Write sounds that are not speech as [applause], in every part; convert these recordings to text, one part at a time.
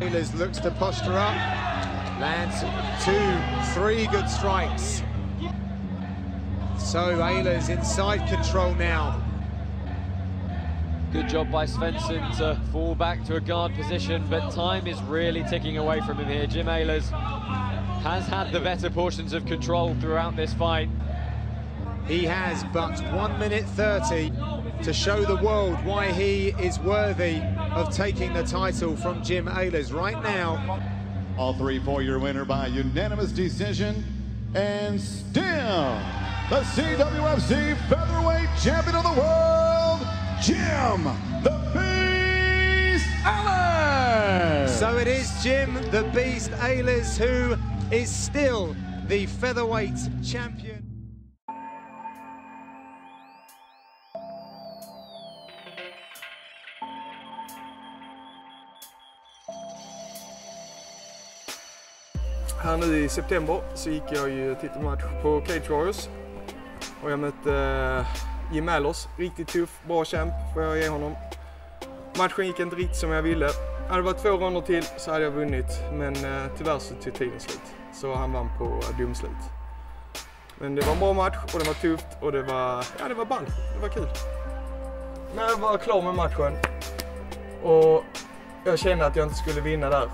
Ehlers looks to posture up, lands two, three good strikes. So Ehlers inside control now. Good job by Svensson to fall back to a guard position, but time is really ticking away from him here. Jim Ehlers has had the better portions of control throughout this fight. He has but 1 minute 30 to show the world why he is worthy of taking the title from Jim Ehlers. Right now, All three for your winner by unanimous decision. And still, the CWFC Featherweight Champion of the World, Jim the Beast Allen! so it is Jim the Beast Ehlers who is still the featherweight champion. Här nu i september så gick jag ju titelmatch på Cage Warriors. Och jag mötte eh, Jim Allers, riktigt tuff, bra kämp får jag ge honom. Matchen gick inte riktigt som jag ville. Hade det varit två ronder till så hade jag vunnit, men eh, tyvärr så tog tiden slut. Så han vann på eh, domslut. Men det var en bra match och det var tufft och det var, ja det var ball, det var kul. När jag var klar med matchen och jag kände att jag inte skulle vinna där,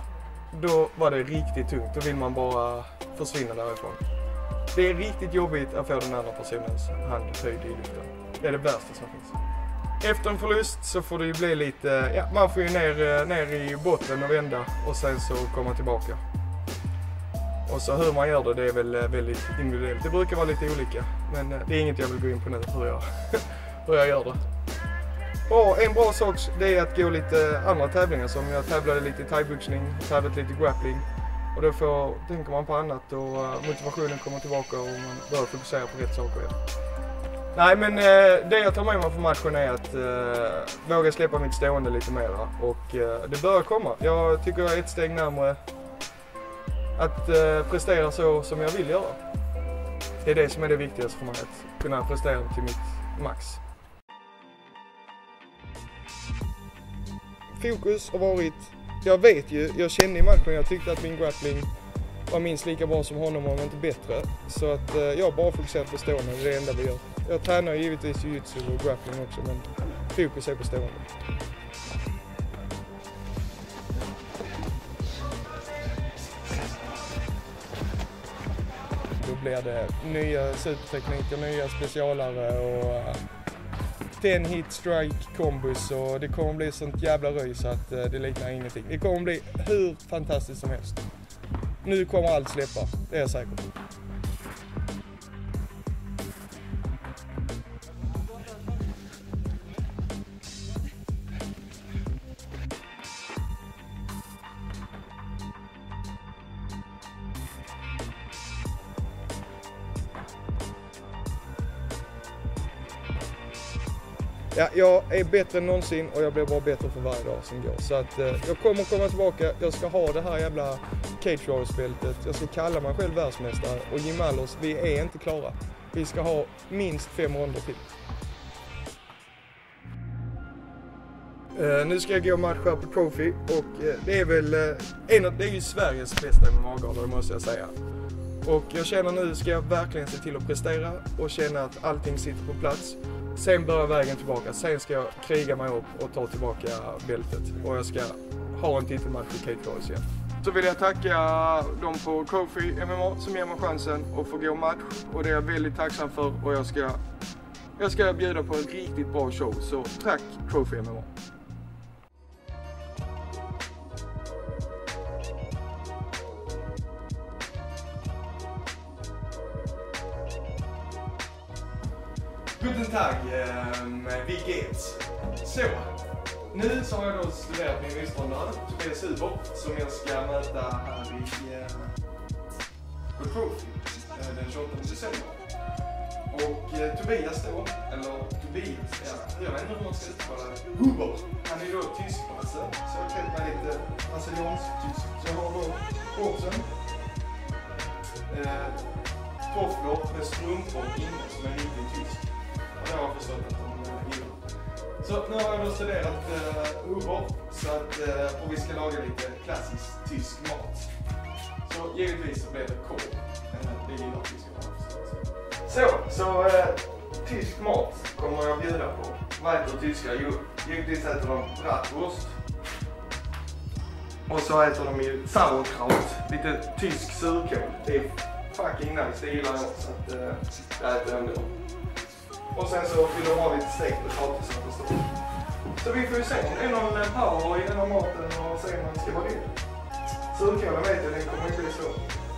då var det riktigt tungt. Då vill man bara försvinna därifrån. Det är riktigt jobbigt att få den andra personens hand höjd i luften. Det är det värsta som finns. Efter en förlust så får det ju bli lite, ja man får ju ner, eh, ner i botten och vända och sen så komma tillbaka. Och så hur man gör det, det är väl eh, väldigt individuellt. Det brukar vara lite olika. Men eh, det är inget jag vill gå in på nu, hur jag, [laughs] hur jag gör det. Bra, en bra sak det är att gå lite andra tävlingar som jag tävlade lite i thaiboxning, tävlat lite i grappling. Och då får, tänker man på annat och eh, motivationen kommer tillbaka och man börjar fokusera på rätt saker igen. Nej men eh, det jag tar med mig från matchen är att eh, våga släppa mitt stående lite mera och eh, det börjar komma. Jag tycker jag är ett steg närmare att eh, prestera så som jag vill göra. Det är det som är det viktigaste för mig, att kunna prestera till mitt max. Fokus har varit, jag vet ju, jag kände i matchen, jag tyckte att min grappling var minst lika bra som honom om inte bättre. Så att eh, jag bara fokuserar på stående, det är det enda vi gör. Jag tränar givetvis jujutsu och grappling också men fokus är på stående. Då blir det nya supertekniker, nya specialare och eh, 10 hit strike kombos och det kommer bli sånt jävla röj så att eh, det liknar ingenting. Det kommer bli hur fantastiskt som helst. Nu kommer allt släppa, det är jag säker på. Ja, jag är bättre än någonsin och jag blir bara bättre för varje dag som går. Så att eh, jag kommer komma tillbaka, jag ska ha det här jävla Cage Warriors-bältet. Jag ska kalla mig själv världsmästare och Jim Allers, vi är inte klara. Vi ska ha minst fem ronder till. Uh, nu ska jag gå match här på Trophy och uh, det är väl uh, en av, det är ju Sveriges bästa MMA-gala, det måste jag säga. Och jag känner nu ska jag verkligen se till att prestera och känna att allting sitter på plats. Sen börjar vägen tillbaka. Sen ska jag kriga mig upp och ta tillbaka bältet. Och jag ska ha en titelmatch i Kate Warriors igen. Så vill jag tacka dem på Kofi MMA som ger mig chansen att få gå match. Och det är jag väldigt tacksam för och jag ska, jag ska bjuda på en riktigt bra show. Så tack Kofi MMA. Guten Tag, ähm, wie geht's? Så, nu så har jag då studerat min motståndare, Tobias Huber, som jag ska möta här i ehm, eh, på Trophy den 28 december. Och eh, Tobias då, eller Tobias, ja, jag vet inte hur man ska uttala det, Huber, han är då tyskbrasse, så jag har klätt mig lite brasiliansk-tysk. Så jag har då shortsen, eh, tofflor med strumpor inne som är riktigt tysk. Jag har förstått att de eh, gillar. Så nu har jag då studerat eh, Uber så att, eh, och vi ska laga lite klassisk tysk mat. Så givetvis så blir det korv. Det gillar vi ska Så, så eh, tysk mat kommer jag bjuda på. Vad äter tyskar? Jo, givetvis äter de bratwurst. Och så äter de ju sauerkraut, lite tysk surkål. Det är fucking nice, det gillar jag också. att eh, uh, jag äter ändå. Och sen så vill de ha lite stekt potatis som står. Så vi får ju se det är någon power i den här maten och se om den ska vara det. Surkålen vet jag, den kommer inte bli så.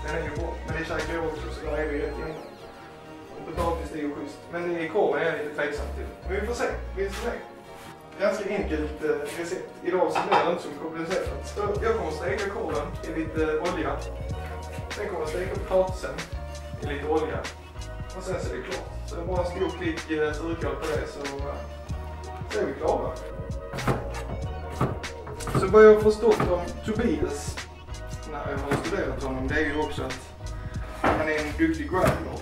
Den är ju bra. Men det käkar jag också så den är ju rätt. Och potatis det är ju schysst. Men i korven är jag lite tveksam till. Men vi får se. Vi får se. Ganska enkelt eh, recept. Idag så blir det inte så komplicerat. Så jag kommer steka korven i lite olja. Sen kommer jag steka potatisen i lite olja. Och sen så är det klart. Så bara en stor klick surkål på det så, eh, så är vi klara. Så vad jag har förstått om Tobias när jag har studerat honom det är ju också att han är en duktig grappler.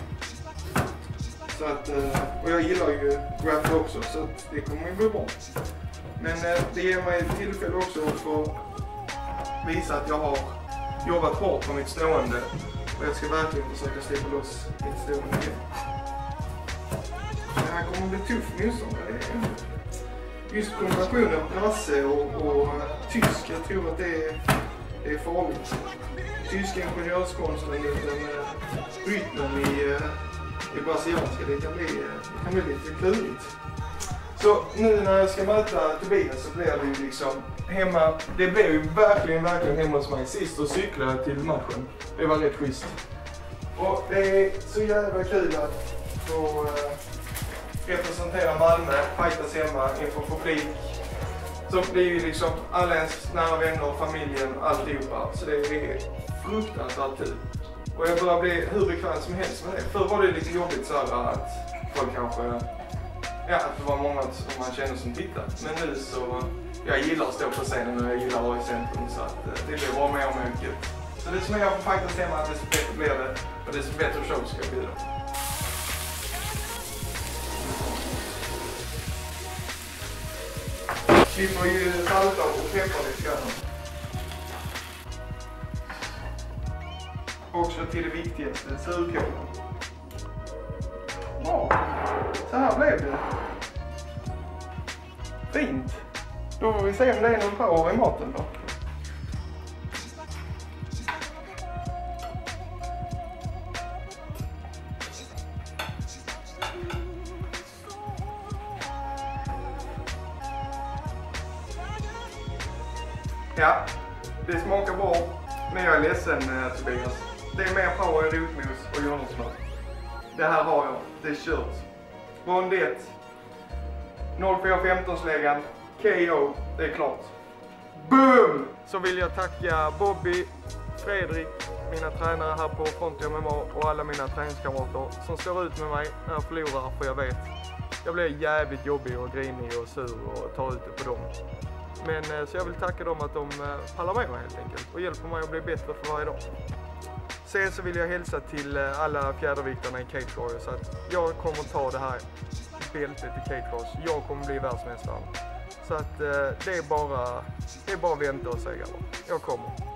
Så att, eh, och jag gillar ju grappler också så att det kommer ju bli bra. Men eh, det ger mig ett tillfälle också att få visa att jag har jobbat hårt på mitt stående och jag ska verkligen försöka släppa loss mitt stående igen. Kommer bli tuff motståndare. Just kombinationen brasse och, och eh, tysk, jag tror att det är, det är farligt. Tysk ingenjörskonsten och den eh, rytmen i, eh, i brasilianska, det kan bli, det kan bli lite klurigt. Så nu när jag ska möta Tobias så blir det ju liksom hemma. Det blev ju verkligen, verkligen hemma hos mig sist och cyklade till matchen. Det var rätt schysst. Och det är så jävla kul att få representera Malmö, fightas hemma inför publik. Så det är ju liksom alla ens nära vänner, familjen, alltihopa. Så det är fruktansvärt kul. Och jag börjar bli hur bekväm som helst med det. Förr var det lite jobbigt så här att folk kanske ja, att det var många som man kände som tittade. Men nu så, jag gillar att stå på scenen och jag gillar att vara i centrum så att eh, det blir bara mer och mer kul. Så desto mer jag får fightas hemma, desto bättre blir det och desto bättre show ska jag bjuda. Vi får ju salta och peppa lite grann. Också till det viktigaste, surkålen. Bra, så här blev det. Fint. Då får vi se om det är någon power i maten då. Ja, det smakar bra. Men jag är ledsen eh, Tobias. Det är mer power i rotmos och jordnötssmör. Det här har jag. Det är kört. Rond 1. 04.15-släggan. KO. Det är klart. Boom! Så vill jag tacka Bobby, Fredrik, mina tränare här på Frontier MMA och alla mina träningskamrater som står ut med mig när jag förlorar för jag vet jag blir jävligt jobbig och grinig och sur och tar ut det på dem. Men eh, så jag vill tacka dem att de eh, pallar med mig helt enkelt och hjälper mig att bli bättre för varje dag. Sen så vill jag hälsa till eh, alla fjäderviktarna i Cage Warriors att jag kommer ta det här bältet i Cage Warriors. Jag kommer bli världsmästare. Så att det är bara, det är bara att vänta och se grabbar. Jag kommer.